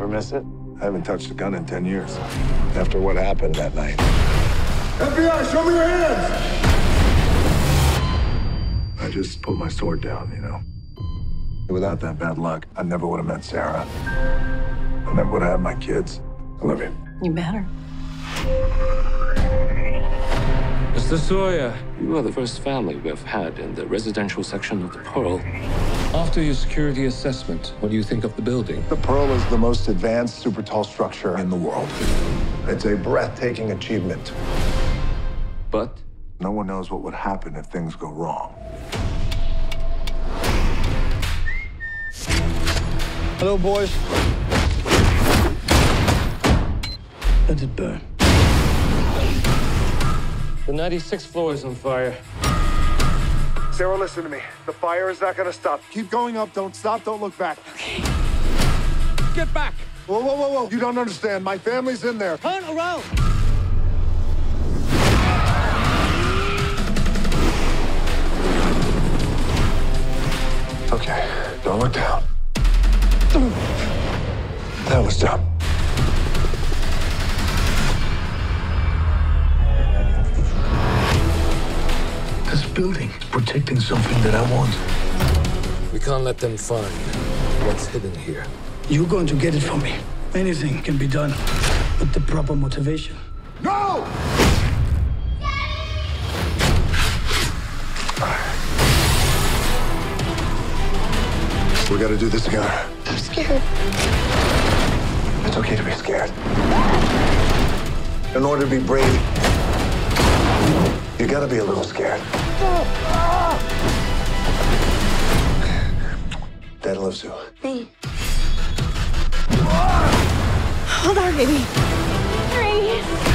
miss it? I haven't touched a gun in 10 years. After what happened that night. FBI, show me your hands! I just put my sword down, you know. Without that bad luck, I never would have met Sarah. I never would have had my kids. I love you. You better. Mr. Sawyer, you are the first family we have had in the residential section of the Pearl. After your security assessment, what do you think of the building? The Pearl is the most advanced super tall structure in the world. It's a breathtaking achievement. But No one knows what would happen if things go wrong. Hello, boys. Let it burn. The 96th floor is on fire. Sarah, listen to me. The fire is not gonna stop. Keep going up. Don't stop. Don't look back. Okay. Get back! Whoa, whoa, whoa, whoa. You don't understand. My family's in there. Turn around! Okay. Don't look down. That was dumb. Building protecting something that I want. We can't let them find what's hidden here. You're going to get it from me. Anything can be done with the proper motivation. No! We gotta do this together. I'm scared. It's okay to be scared. In order to be brave, you gotta be a little scared. Dad loves you. Hey. Hold on, baby. Three.